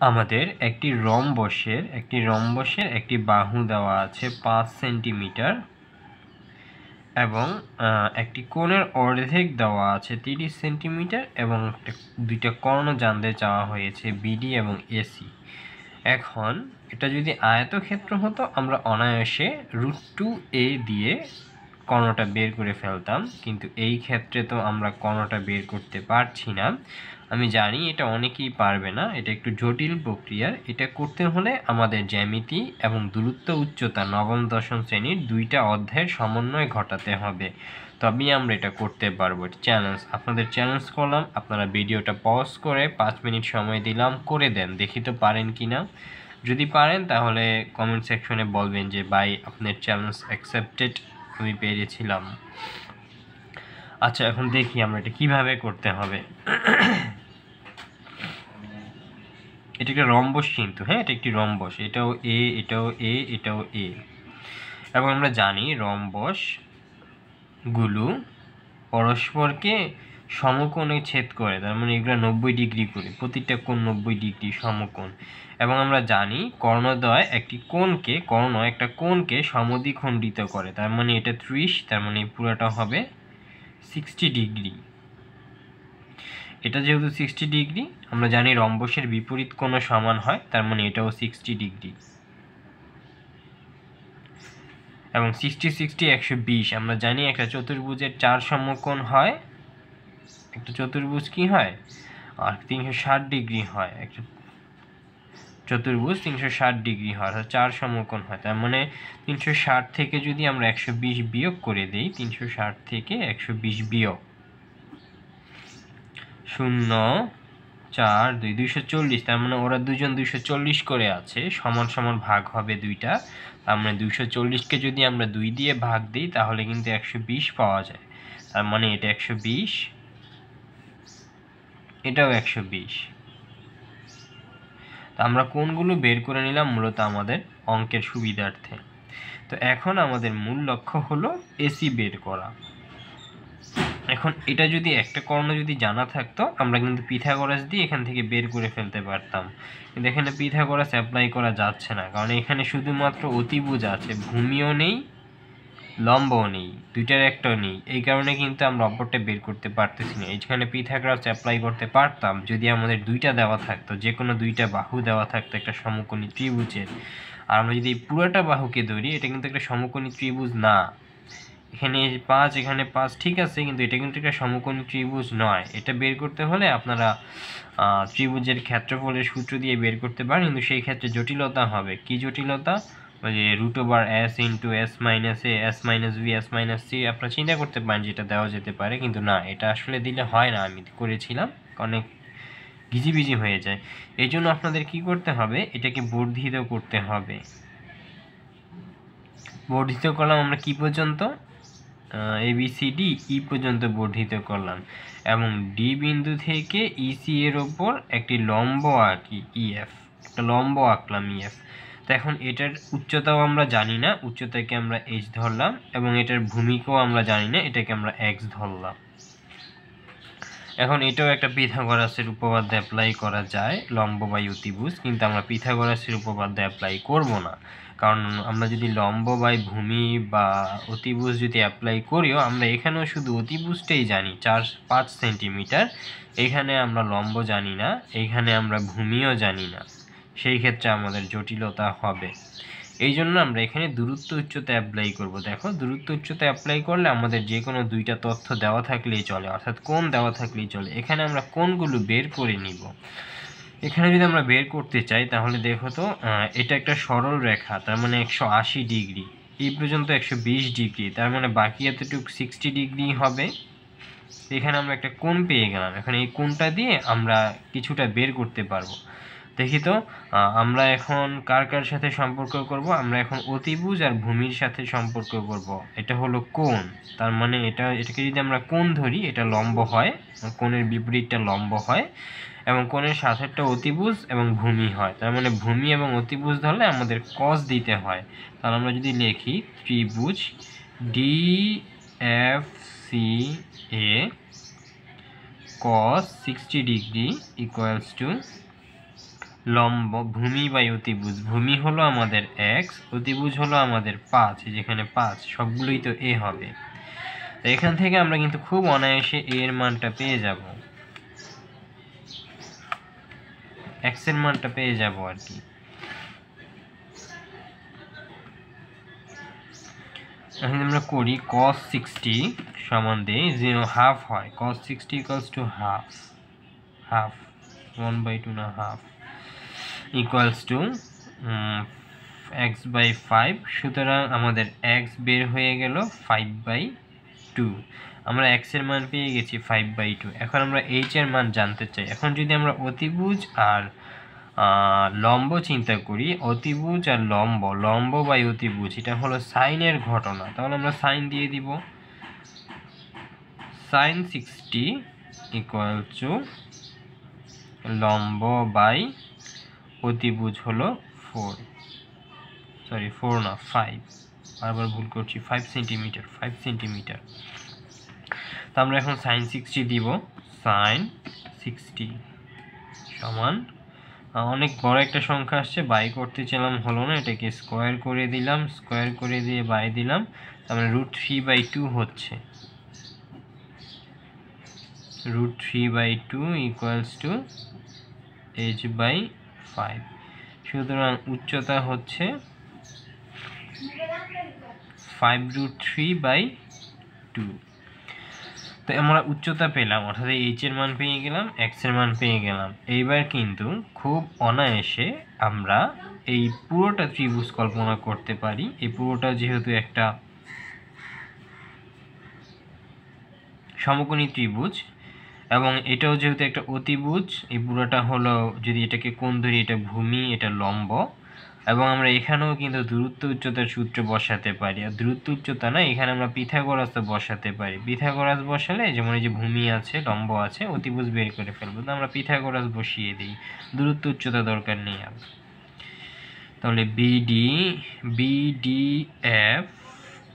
আমাদের একটি রম্বসের একটি রম্বসের একটি বাহু দেওয়া আছে পাঁচ সেন্টিমিটার এবং একটি কোণের অর্ধেক দেওয়া আছে তিরিশ সেন্টিমিটার এবং দুইটা কর্ণ জানতে চাওয়া হয়েছে বিডি এবং এসি এখন এটা যদি আয়তক্ষেত্র হতো, আমরা অনায়াসে রুট টু এ দিয়ে কর্ণটা বের করে ফেলতাম, কিন্তু এই ক্ষেত্রে তো আমরা কর্ণটা বের করতে পারছি না। আমি জানি এটা অনেকেই পারবে না, এটা একটু জটিল প্রক্রিয়ার এটা করতে হলে আমাদের জ্যামিতি এবং দূরত্ব উচ্চতা নবম, দশম শ্রেণির দুইটা অধ্যায়ের সমন্বয় ঘটাতে হবে। তবেই আমরা এটা করতে পারব। চ্যালেঞ্জ, আপনাদের চ্যালেঞ্জ করলাম, আপনারা ভিডিওটা পজ করে পাঁচ মিনিট সময় দিলাম, করে দেন, দেখি তো পারেন কি না যদি পারেন, তাহলে কমেন্ট সেকশনে বলবেন যে, ভাই, আপনার চ্যালেঞ্জ অ্যাকসেপ্টেড আমি পেরেছিলাম। আচ্ছা এখন দেখি আমরা এটা কীভাবে করতে হবে। এটা একটা রম্বস কিন্তু হ্যাঁ? এটা একটি রম্বস। এটাও এ এটাও এ এটাও এ। এবং আমরা জানি রম্বসগুলো পরস্পরকে সমকোণে ছেদ করে, তার মানে এগুলো নব্বই ডিগ্রি করে, প্রতিটা কোণ নব্বই ডিগ্রি সমকোণ। এবং আমরা জানি কর্ণদয় একটি কোণকে, কর্ণ একটা কোণকে সমদ্বিখণ্ডিত করে, তার মানে এটা ত্রিশ, তার মানে পুরোটা হবে সিক্সটি ডিগ্রি। এটা যেহেতু সিক্সটি ডিগ্রি আমরা জানি রম্বসের বিপরীত কোনো সমান হয়, তার মানে এটাও সিক্সটি ডিগ্রি এবং সিক্সটি সিক্সটি একশো বিশ, আমরা জানি একটা চতুর্ভুজের চার সমকোণ হয়, একটা চতুর্ভুজ কি হয়? আর তিনশো ষাট ডিগ্রি হয়, একটা চতুর্ভুজ তিনশো ষাট ডিগ্রি হয়, অর্থাৎ চার সমকোণ হয়। তার মানে তিনশো ষাট থেকে যদি আমরা একশো বিশ বিয়োগ করে দিই, তিনশো ষাট থেকে একশো বিশ বিয়োগ। শূন্য, চার, দুই, দুইশো চল্লিশ, তার মানে ওরা দুজন দুইশো চল্লিশ করে আছে, সমান সমান ভাগ হবে দুইটা, তার মানে দুইশো চল্লিশকে যদি আমরা দুই দিয়ে ভাগ দিই, তাহলে কিন্তু একশো বিশ পাওয়া যায়, তার মানে এটা একশো বিশ, এটাও একশো বিশ। তো আমরা কোনগুলো বের করে নিলাম? মূলত আমাদের অঙ্কের সুবিধার্থে। তো এখন আমাদের মূল লক্ষ্য হলো এসি বের করা। এখন এটা যদি একটা কর্ণ যদি জানা থাকতো, আমরা কিন্তু পিথাগোরাস দিয়ে এখান থেকে বের করে ফেলতে পারতাম। কিন্তু এখানে পিথাগোরাস অ্যাপ্লাই করা যাচ্ছে না, কারণ এখানে শুধুমাত্র অতিভুজ আছে, ভূমিও নেই, লম্বও নেই, দুইটার একটাও নেই। এই কারণে কিন্তু আমরা অপরটা বের করতে পারতেছি না। এইখানে পিথাগোরাস অ্যাপ্লাই করতে পারতাম, যদি আমাদের দুইটা দেওয়া থাকতো যে কোনো দুইটা বাহু দেওয়া থাকতো একটা সমকোণী ত্রিভুজের। আর আমরা যদি পুরোটা বাহুকে ধরি, এটা কিন্তু একটা সমকোণী ত্রিভুজ না। এখানে পাঁচ এখানে পাঁচ, ঠিক আছে, কিন্তু এটা কিন্তু একটা সমকোণ ত্রিভুজ নয়। এটা বের করতে হলে আপনারা ত্রিভুজের ক্ষেত্রফলের সূত্র দিয়ে বের করতে পারেন, কিন্তু সেই ক্ষেত্রে জটিলতা হবে। কি জটিলতা? ওই যে root over s into s minus a s minus b s minus c আপনারা চিন্তা করতে পারেন যেটা দেওয়া যেতে পারে, কিন্তু না, এটা আসলে দিলে হয় না, আমি করেছিলাম, অনেক ঘিজিবিজি হয়ে যায়। এই জন্য আপনাদের কি করতে হবে, এটাকে বর্ধিত করতে হবে। বর্ধিত করলাম আমরা কি পর্যন্ত? A B C D E পর্যন্ত বর্ধিত করলাম। এবং ডি বিন্দু থেকে ইসি এর ওপর একটি লম্ব আঁকি ইএফ একটা লম্ব আঁকলাম ইএফ তো এখন এটার উচ্চতাও আমরা জানি না, উচ্চতাকে আমরা এইচ ধরলাম এবং এটার ভূমিকাও আমরা জানি না, এটাকে আমরা এক্স ধরলাম। এখন এটাও একটা পিথাগোরাসের উপপাদ্য অ্যাপ্লাই করা যায়, লম্ব বা অতিভুজ কিন্তু আমরা পিথাগোরাসের উপপাদ্য অ্যাপ্লাই করব না। কারণ আমরা যদি লম্ব বাই ভূমি বা অতিভুজ যদি অ্যাপ্লাই করিও, আমরা এখানেও শুধু অতিভুজটাই জানি, চার, পাঁচ সেন্টিমিটার এখানে আমরা লম্ব জানি না এইখানে আমরা ভূমিও জানি না। সেই ক্ষেত্রে আমাদের জটিলতা হবে। এই জন্য আমরা এখানে দূরত্ব উচ্চতা অ্যাপ্লাই করব। দেখো, দূরত্ব উচ্চতা অ্যাপ্লাই করলে আমাদের যে কোনো দুইটা তথ্য দেওয়া থাকলেই চলে, অর্থাৎ কোন দেওয়া থাকলেই চলে। এখানে আমরা কোনগুলো বের করে নিব। এখানে যদি আমরা বের করতে চাই, তাহলে দেখো তো এটা একটা সরল রেখা, তার মানে একশো আশি ডিগ্রি। এই পর্যন্ত একশো বিশ ডিগ্রি, তার মানে বাকি এতটুকু সিক্সটি ডিগ্রি হবে। এখানে আমরা একটা কোণ পেয়ে গেলাম। এখন এই কোণটা দিয়ে আমরা কিছুটা বের করতে পারব। দেখি তো আমরা এখন কার কার সাথে সম্পর্ক করব? আমরা এখন অতিভুজ আর ভূমির সাথে সম্পর্ক করব। এটা হলো কোণ, তার মানে এটা, এটাকে যদি আমরা কোণ ধরি, এটা লম্ব হয়, কোণের বিপরীতটা লম্ব হয় এবং কোণের সাথেরটা অতিভুজ এবং ভূমি হয়। তার মানে ভূমি এবং অতিভুজ ধরলে আমাদের কস দিতে হয়। তাহলে আমরা যদি লিখি ত্রিভুজ D F C A cos sixty degree equals to লম্ব, ভূমি বাই অতিভুজ। ভূমি হলো আমাদের এক্স অতিভুজ হলো আমাদের পাঁচ যেখানে পাঁচ, সবগুলোই তো এ হবে। এখান থেকে আমরা কিন্তু খুব অনায়াসে এর মানটা পেয়ে যাব। এক্সের মানটা পেয়ে যাব আর কি। এখন আমরা করি cos সিক্সটি সমান দিই হাফ হয়। cos sixty equals to half half one by two না half equals to x by five সুতরাং আমাদের এক্স বের হয়ে গেল ফাইভ বাই টু আমরা এক্স মান পেয়ে গেছি ফাইভ বাই টু এখন আমরা এইচ এর মান জানতে চাই। এখন যদি আমরা অতিভুজ আর লম্ব চিন্তা করি, অতিভুজ আর লম্ব লম্ব বাই অতিভুজ, এটা হলো সাইনের ঘটনা। তাহলে আমরা সাইন দিয়ে দিব। সাইন সিক্সটি ইকুয়াল টু লম্ব বাই অতিভুজ হলো ফোর সরি ফোর না ফাইভ বারবার ভুল করছি ফাইভ সেন্টিমিটার ফাইভ সেন্টিমিটার তো আমরা এখন সাইন সিক্সটি দিব সাইন সিক্সটি সমান। অনেক বড় একটা সংখ্যা আসছে বাই করতে চাইলাম হলো না, এটাকে স্কোয়ার করে দিলাম স্কোয়ার করে দিয়ে বাই দিলাম তারপরে রুট থ্রি বাই টু হচ্ছে। Root three by two equals to h by five সুতরাং উচ্চতা হচ্ছে five root three by two তো আমরা উচ্চতা পেলাম, অর্থাৎ এইচ এর মান পেয়ে গেলাম এক্সের মান পেয়ে গেলাম। এইবার কিন্তু খুব অনায়াসে আমরা এই পুরোটা ত্রিভুজ কল্পনা করতে পারি। এই পুরোটা যেহেতু একটা সমকোণী ত্রিভুজ, এবং এটাও যেহেতু একটা অতিভুজ, এই পুরোটা হলো যদি এটাকে কোণ ধরি, এটা ভূমি, এটা লম্ব। এবং আমরা এখানেও কিন্তু দূরত্ব উচ্চতার সূত্র বসাতে পারি। আর দূরত্ব উচ্চতা না, এখানে আমরা পিথাগোরাস বসাতে পারি। পিথাগোরাস বসালে যেমন এই যে ভূমি আছে, লম্ব আছে, অতিভুজ বের করে ফেলব। তো আমরা পিথাগোরাস বসিয়ে দিই। দূরত্ব উচ্চতা দরকার নেই আর। তাহলে বিডি বিডিএফ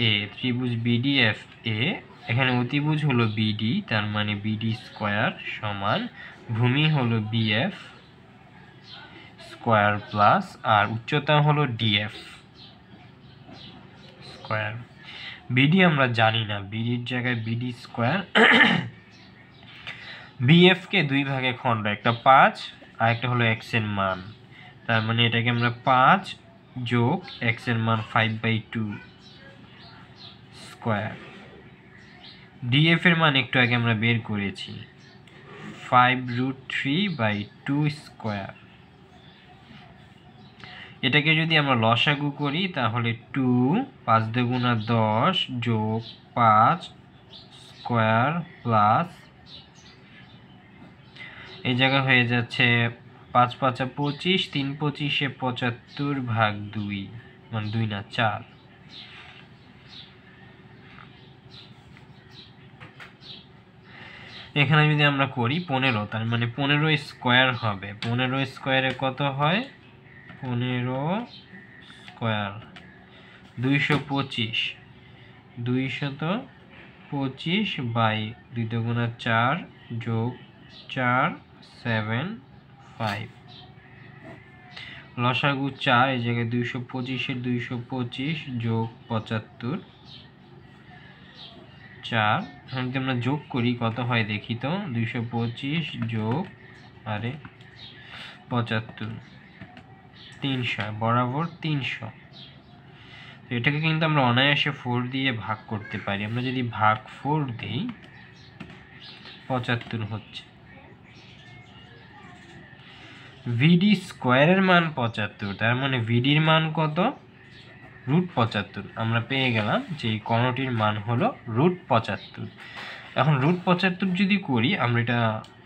এ ত্রিভুজ বিডিএফ এ এখানে অতিভুজ হলো বিডি তার মানে বিডি স্কোয়ার সমান ভূমি হলো বিএফ স্কোয়ার প্লাস, আর উচ্চতা হলো ডিএফ স্কোয়ার। বিডি আমরা জানি না, বিডির জায়গায় বিডি স্কোয়ার। বিএফকে দুই ভাগে খণ্ড, একটা পাঁচ, আর একটা হলো এক্সের মান। তার মানে এটাকে আমরা পাঁচ যোগ এক্সের মান five by two square DF এর মান একটু আগে আমরা বের করেছি five root three by two square এটাকে যদি আমরা লসাগু করি, তাহলে টু পাঁচ দুগুণা দশ যোগ পাঁচ স্কোয়ার প্লাস এই জায়গা হয়ে যাচ্ছে পাঁচ পাঁচা পঁচিশ, তিন পঁচিশে পঁচাত্তর ভাগ দুই মানে দুই না চার। এখানে যদি আমরা করি পনেরো, তার মানে পনেরো স্কোয়ার হবে। পনেরো স্কোয়ারে কত হয়? পনেরো স্কোয়ার। দুইশো পঁচিশ। দুইশত পঁচিশ বাই দুই চার যোগ চার, সেভেন, ফাইভ। লসাগু চার, এই জায়গায় দুইশো পঁচিশের দুইশো পঁচিশ যোগ পঁচাত্তর। চার, এখন যদি আমরা যোগ করি, কত হয় দেখি তো? দুইশো পঁচিশ যোগ, আরে, পঁচাত্তর। তিনশো, বরাবর তিনশো। তো এটাকে কিন্তু আমরা অনায়াসে ফোর দিয়ে ভাগ করতে পারি। আমরা যদি ভাগ ফোর দিই, পঁচাত্তর হচ্ছে। ভিডি স্কোয়ারের মান পঁচাত্তর, তার মানে ভিডির মান কত? রুট পঁচাত্তর। আমরা পেয়ে গেলাম যে এই কর্ণটির মান হলো রুট পঁচাত্তর। এখন রুট পঁচাত্তর যদি করি, আমরা এটা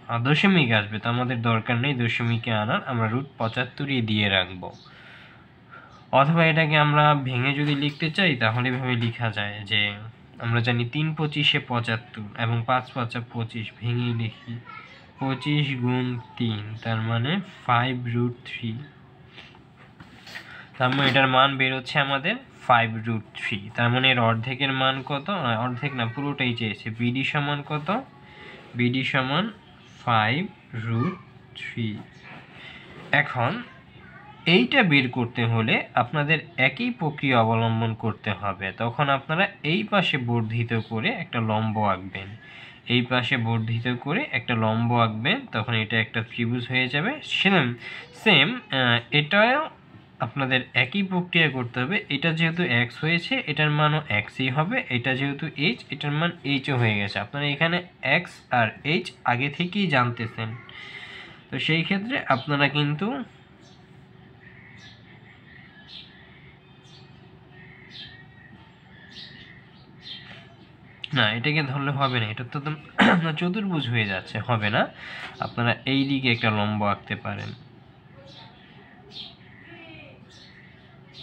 দশমিক আসবে, তো আমাদের দরকার নেই দশমিকে আনার, আমরা রুট পঁচাত্তরই দিয়ে রাখব। অথবা এটাকে আমরা ভেঙে যদি লিখতে চাই, তাহলে এভাবে লেখা যায় যে আমরা জানি তিন পঁচিশে পঁচাত্তর এবং পাঁচ পাঁচা পঁচিশ, ভেঙে লিখি পঁচিশ গুণ তিন, তার মানে ফাইভ রুট থ্রি তার মানে এটার মান বেরোচ্ছে আমাদের ফাইভ রুট থ্রি তার মানে এর অর্ধেকের মান কত? অর্ধেক না, পুরোটাই চেয়েছে। বিডি সমান কত? বিডি সমান ফাইভ রুট থ্রি এখন এইটা বের করতে হলে আপনাদের একই প্রক্রিয়া অবলম্বন করতে হবে। তখন আপনারা এই পাশে বর্ধিত করে একটা লম্ব আঁকবেন। এই পাশে বর্ধিত করে একটা লম্ব আঁকবেন, তখন এটা একটা ত্রিভুজ হয়ে যাবে। সেম সেম এটাও আপনাদের একই প্রক্রিয়া করতে হবে। এটা যেহেতু এক্স হয়েছে, এটার মানও এক্সই হবে। এটা যেহেতু এইচ এটার মান এইচও হয়ে গেছে। আপনারা এখানে এক্স আর এইচ আগে থেকেই জানতেছেন। তো সেই ক্ষেত্রে আপনারা কিন্তু না, এটাকে ধরলে হবে না। এটা তো আপনার চতুর্ভুজ হয়ে যাচ্ছে, হবে না। আপনারা এই দিকে একটা লম্ব আঁকতে পারেন।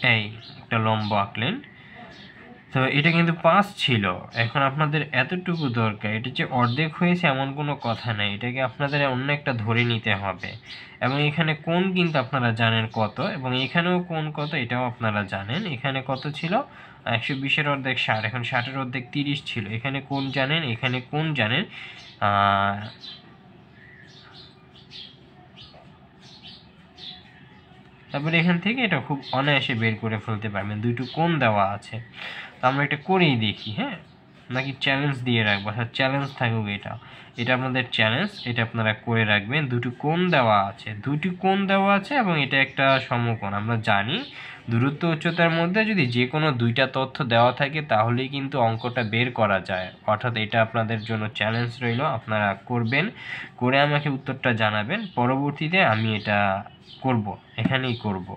এই একটা লম্ব আঁকলেন। তো এটা কিন্তু পাঁচ ছিল। এখন আপনাদের এতটুকু দরকার। এটা যে অর্ধেক হয়েছে এমন কোনো কথা নেই। এটাকে আপনাদের অন্য একটা ধরে নিতে হবে। এবং এখানে কোন কিন্তু আপনারা জানেন কত। এবং এখানেও কোন কত এটাও আপনারা জানেন। এখানে কত ছিল? একশো বিশের অর্ধেক ষাট। এখন ষাটের অর্ধেক তিরিশ ছিল। এখানে কোন জানেন, এখানে কোন জানেন। তারপরে এখান থেকে এটা খুব অনায়াসে বের করে ফেলতে পারবেন দুইটু কোন দেওয়া আছে। তো আমরা এটা করেই দেখি হ্যাঁ? নাকি চ্যালেঞ্জ দিয়ে রাখব? অর্থাৎ চ্যালেঞ্জ থাকুক এটা। এটা আপনাদের চ্যালেঞ্জ এটা আপনারা করে রাখবেন। দুটি কোণ দেওয়া আছে। দুটি কোণ দেওয়া আছে এবং এটা একটা সমকোণ, আমরা জানি। দূরত্ব উচ্চতার মধ্যে যদি যে কোনো দুইটা তথ্য দেওয়া থাকে, তাহলেই কিন্তু অঙ্কটা বের করা যায়। অর্থাৎ এটা আপনাদের জন্য চ্যালেঞ্জ রইল, আপনারা করবেন। করে আমাকে উত্তরটা জানাবেন। পরবর্তীতে আমি এটা করব, এখানেই করব।